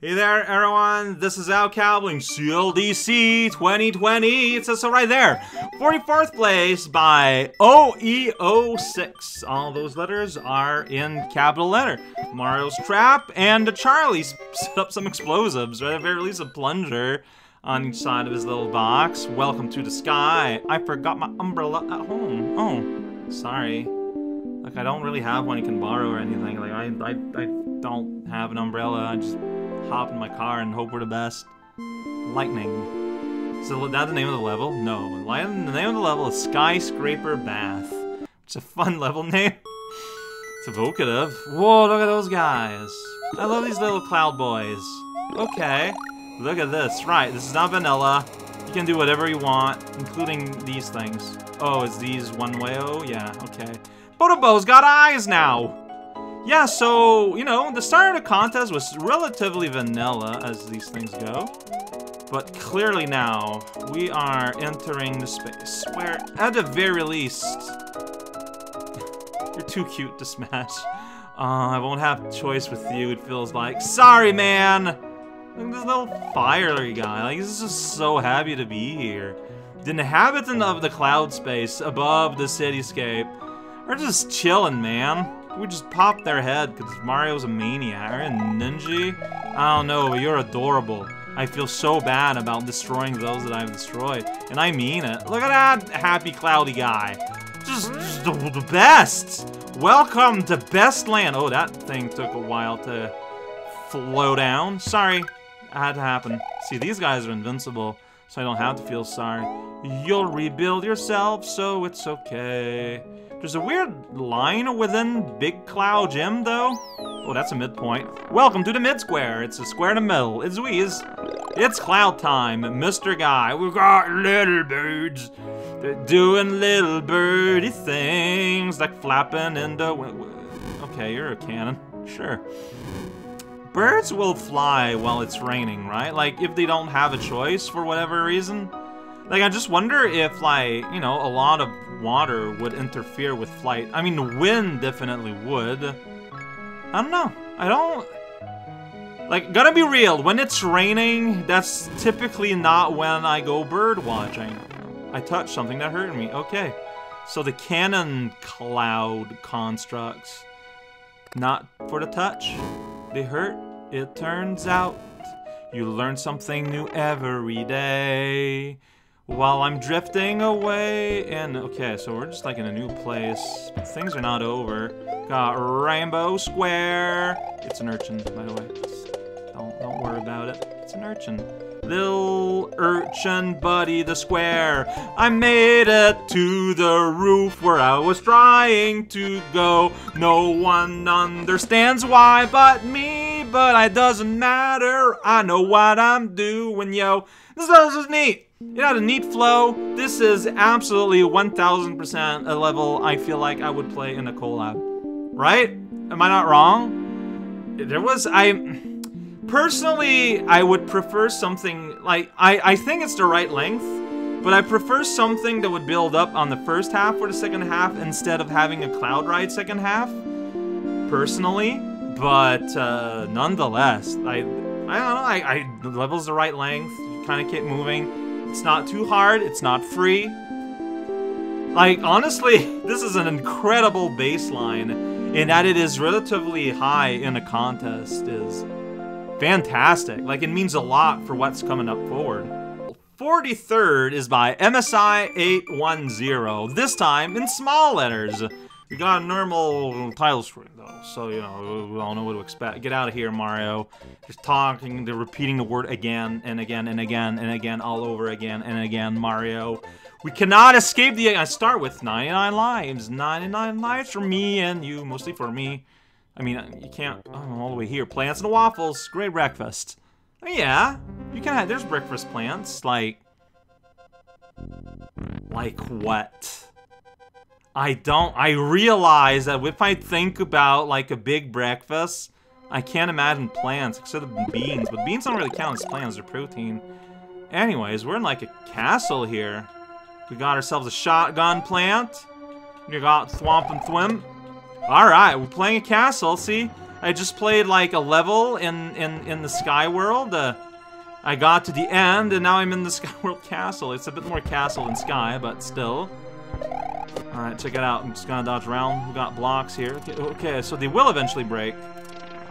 Hey there, everyone. This is Al Cowling, CLDC 2020. It says so right there. 44th place by OEO6. All those letters are in capital letter. Mario's Trap and Charlie set up some explosives, or at the very least a plunger on each side of his little box. Welcome to the sky. I forgot my umbrella at home. Oh, sorry. Like, I don't really have one you can borrow or anything. Like, I, I, I don't have an umbrella. I just hop in my car and hope we're the best. Lightning. So that the name of the level? No. The name of the level is Skyscraper Bath. It's a fun level name. It's evocative. Whoa, look at those guys. I love these little cloud boys. Okay. Look at this. Right, this is not vanilla. You can do whatever you want, including these things. Oh, is these one way? Oh, yeah, okay. Botobo's got eyes now! Yeah, so, you know, the start of the contest was relatively vanilla as these things go. But clearly now, we are entering the space where, at the very least, you're too cute to smash. Uh, I won't have choice with you, it feels like. Sorry, man! Look at this little fiery guy. Like, he's just so happy to be here. The inhabitant of the cloud space above the cityscape are just chilling, man. We just popped their head because Mario's a maniac. Are Ninja? I don't know, but you're adorable. I feel so bad about destroying those that I've destroyed. And I mean it. Look at that happy cloudy guy. Just, just the, the best! Welcome to Best Land. Oh, that thing took a while to flow down. Sorry, it had to happen. See, these guys are invincible, so I don't have to feel sorry. You'll rebuild yourself, so it's okay. There's a weird line within Big Cloud Gym, though. Oh, that's a midpoint. Welcome to the mid-square. It's a square in the middle. It's Weez. It's cloud time, Mr. Guy. We've got little birds. They're doing little birdie things, like flapping in the... Okay, you're a cannon. Sure. Birds will fly while it's raining, right? Like, if they don't have a choice for whatever reason. Like, I just wonder if, like, you know, a lot of water would interfere with flight. I mean, the wind definitely would. I don't know. I don't... Like, gotta be real, when it's raining, that's typically not when I go bird watching. I touched something that hurt me. Okay. So the cannon cloud constructs, not for the touch. They hurt, it turns out. You learn something new every day. While I'm drifting away, and okay, so we're just like in a new place. Things are not over. Got Rainbow Square. It's an urchin, by the way. don't, don't worry about it. It's an urchin. Little urchin buddy the square. I made it to the roof where I was trying to go. No one understands why but me, but it doesn't matter. I know what I'm doing, yo. This is neat. It had a neat flow. This is absolutely 1000% a level I feel like I would play in a collab. Right? Am I not wrong? There was, I... Personally, I would prefer something, like, I, I think it's the right length, but I prefer something that would build up on the first half or the second half instead of having a cloud ride second half, personally. But, uh, nonetheless, I, I don't know, I, I, the level's the right length, kind of keep moving. It's not too hard, it's not free. Like, honestly, this is an incredible baseline in that it is relatively high in a contest is fantastic. Like, it means a lot for what's coming up forward. 43rd is by MSI810, this time in small letters. We got a normal title screen though, so you know, we all know what to expect. Get out of here, Mario. Just talking, they're repeating the word again and again and again and again all over again and again, Mario. We cannot escape the- I start with 99 lives. 99 lives for me and you, mostly for me. I mean, you can't- oh, all the way here. Plants and waffles, great breakfast. Oh, yeah, you can have- there's breakfast plants, like... Like what? I don't, I realize that if I think about like a big breakfast, I can't imagine plants except beans, but beans don't really count as plants, they're protein. Anyways, we're in like a castle here. We got ourselves a shotgun plant. We got Thwomp and Thwimp. Alright, we're playing a castle, see? I just played like a level in in in the Sky World. Uh, I got to the end, and now I'm in the Sky World Castle. It's a bit more castle than sky, but still. Alright, check it out. I'm just gonna dodge around. We got blocks here. Okay, okay, so they will eventually break.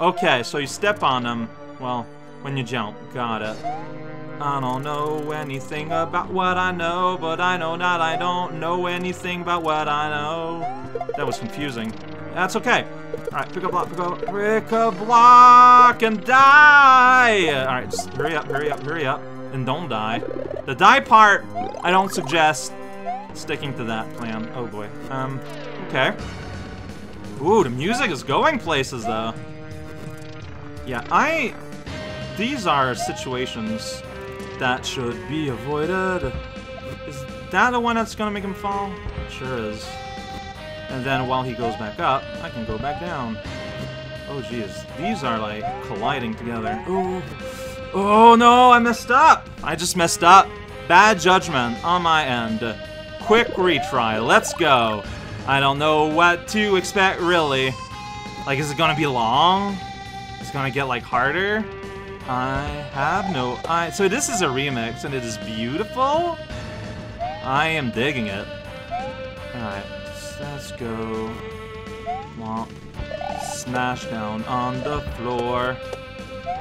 Okay, so you step on them, well, when you jump. Got it. I don't know anything about what I know, but I know that I don't know anything about what I know. That was confusing. That's okay. Alright, pick a block, pick a, pick a block and die! Alright, just hurry up, hurry up, hurry up. And don't die. The die part, I don't suggest sticking to that plan. Oh boy. Um, okay. Ooh, the music is going places though. Yeah, I... These are situations that should be avoided. Is that the one that's gonna make him fall? It sure is. And then while he goes back up, I can go back down. Oh jeez, these are like colliding together. Oh, oh no, I messed up! I just messed up. Bad judgment on my end. Quick retry, let's go. I don't know what to expect really. Like, is it gonna be long? Is it gonna get like harder? I have no... I, so this is a remix, and it is beautiful? I am digging it. Alright, let's go. Womp. Smash down on the floor.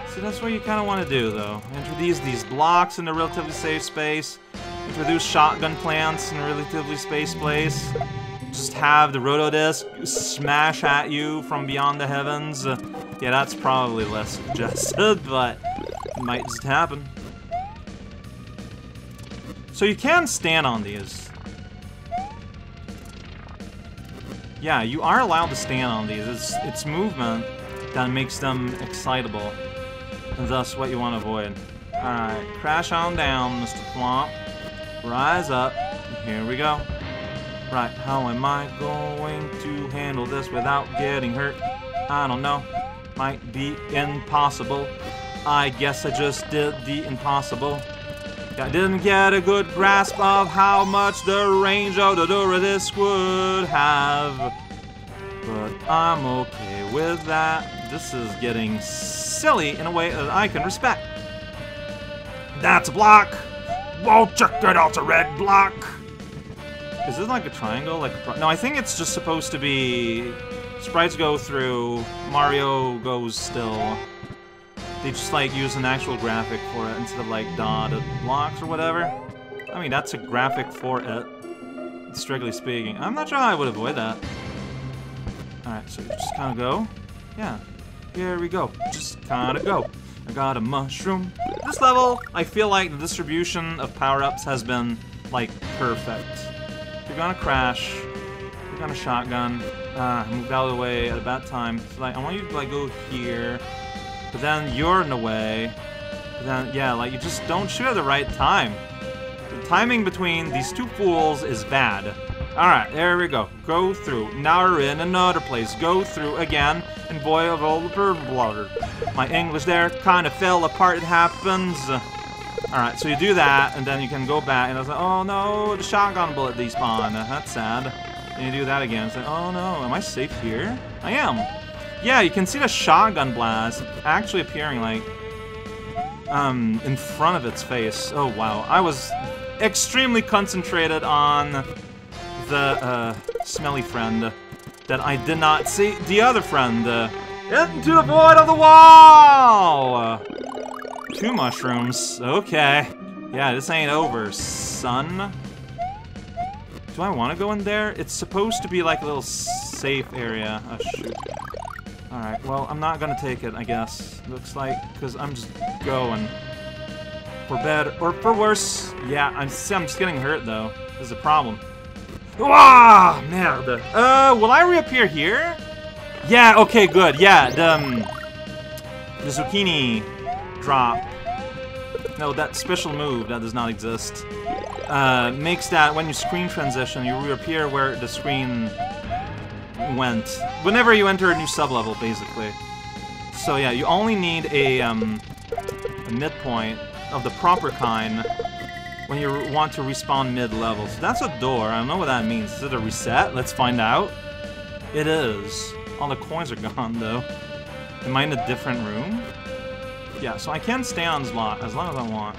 See, that's what you kind of want to do, though. Introduce these blocks in a relatively safe space. Introduce shotgun plants in a relatively safe place. Just have the Rotodisc smash at you from beyond the heavens. Uh, yeah, that's probably less suggested, but it might just happen. So you can stand on these. Yeah, you are allowed to stand on these. It's, it's movement that makes them excitable. And thus what you want to avoid. Alright, crash on down, Mr. Thwomp. Rise up. Here we go. Right, how am I going to handle this without getting hurt? I don't know might be impossible. I guess I just did the impossible. I didn't get a good grasp of how much the range of the Rotodisc would have. But I'm okay with that. This is getting silly in a way that I can respect. That's a block! Whoa, check it out, a red block! Is it like a triangle? Like a no, I think it's just supposed to be sprites go through, Mario goes still. They just like use an actual graphic for it instead of like dotted blocks or whatever. I mean, that's a graphic for it, strictly speaking. I'm not sure how I would avoid that. Alright, so just kind of go. Yeah, here we go. Just kind of go. I got a mushroom. This level, I feel like the distribution of power-ups has been, like, perfect. You're gonna crash. You're gonna shotgun. Ah, moved out of the way at a bad time. So, like, I want you to, like, go here. But then you're in the way. But then, yeah, like, you just don't shoot at the right time. The timing between these two fools is bad. Alright, there we go. Go through. Now we're in another place. Go through again. And boy of all the blood. My English there kind of fell apart. It happens. Alright, so you do that, and then you can go back, and I was like, oh no, the shotgun bullet despawned. That's sad. And you do that again. It's like, oh no, am I safe here? I am. Yeah, you can see the shotgun blast actually appearing like um in front of its face. Oh wow. I was extremely concentrated on the uh, smelly friend that I did not see the other friend uh, into the void of the wall. Two mushrooms. Okay. Yeah, this ain't over, son. Do I want to go in there? It's supposed to be like a little safe area. Oh, shoot. Alright, well, I'm not gonna take it, I guess. Looks like, because I'm just going. For better, or for worse. Yeah, I'm, I'm just getting hurt, though. This is a problem. Ah, merde. Uh, will I reappear here? Yeah, okay, good. Yeah, the, um, the zucchini drop. No, that special move, that does not exist uh, makes that when you screen transition, you reappear where the screen went. Whenever you enter a new sublevel, basically. So yeah, you only need a, um, a midpoint of the proper kind when you want to respawn mid-level. So that's a door. I don't know what that means. Is it a reset? Let's find out. It is. All the coins are gone, though. Am I in a different room? Yeah, so I can stay on this lot as long as I want.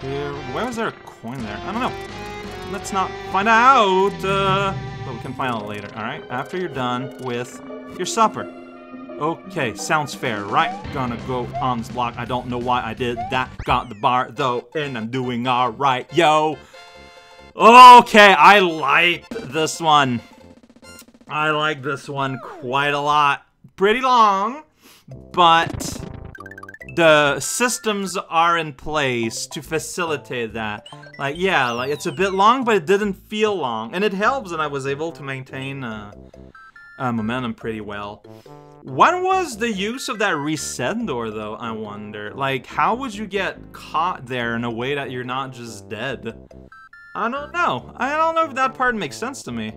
Here, where was there a coin there? I don't know. Let's not find out. Uh, but we can find out later, alright? After you're done with your supper. Okay, sounds fair, right? Gonna go on this block. I don't know why I did that. Got the bar, though, and I'm doing alright, yo. Okay, I like this one. I like this one quite a lot. Pretty long, but the systems are in place to facilitate that. Like, yeah, like it's a bit long, but it didn't feel long. And it helps and I was able to maintain uh, uh, momentum pretty well. What was the use of that reset door, though, I wonder? Like, how would you get caught there in a way that you're not just dead? I don't know. I don't know if that part makes sense to me.